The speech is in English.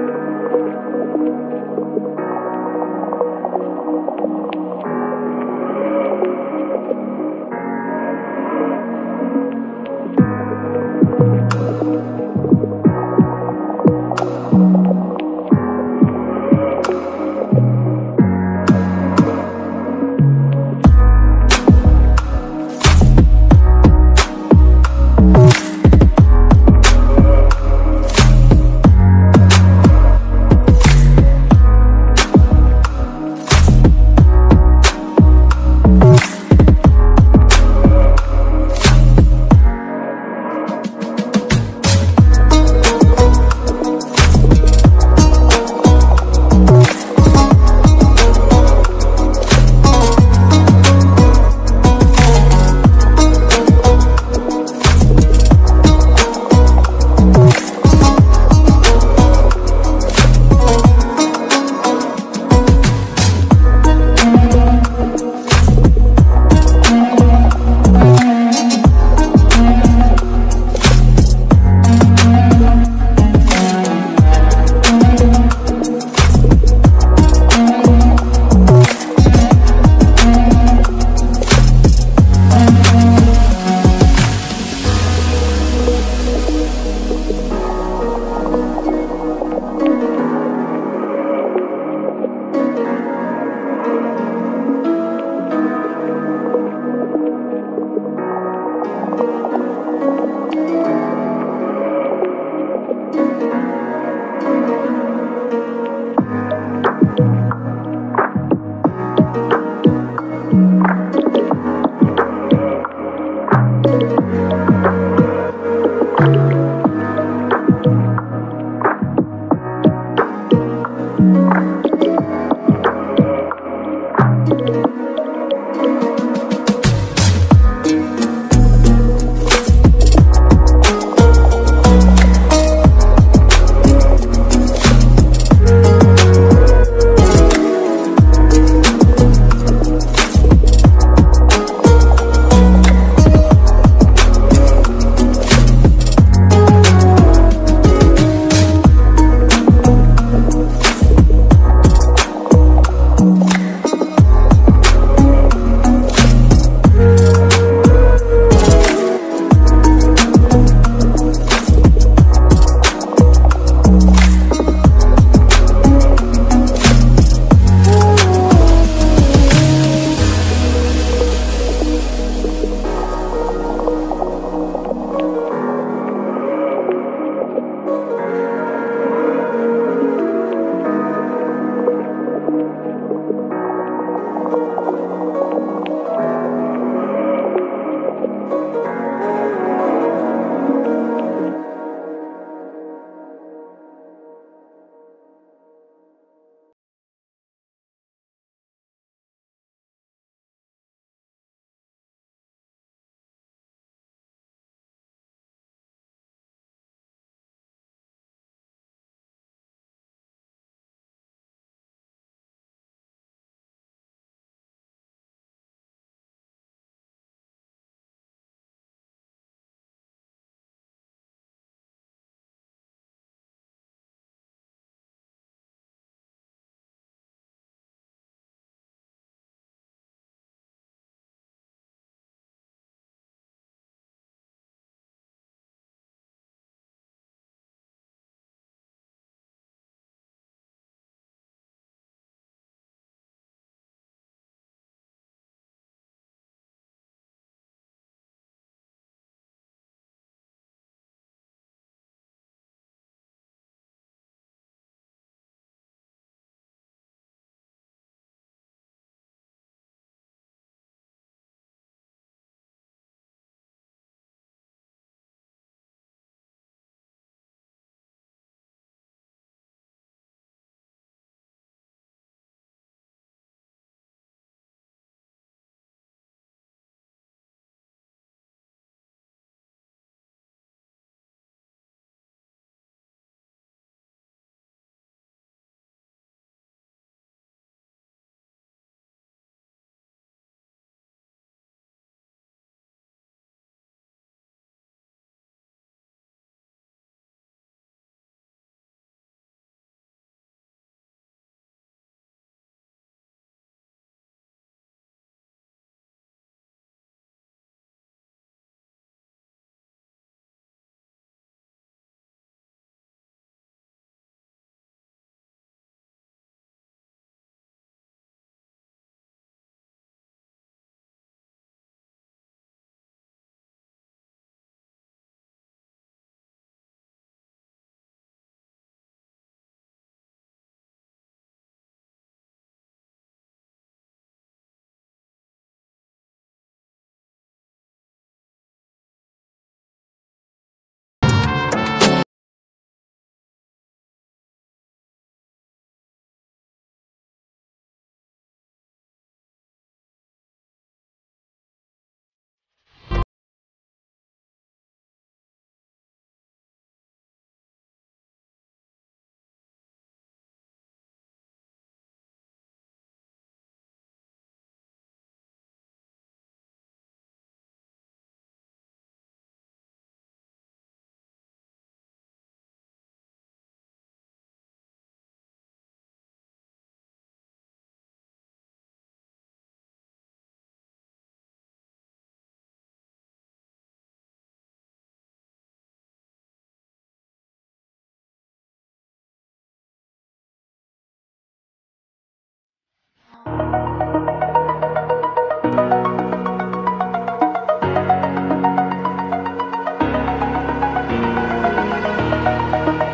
Thank you.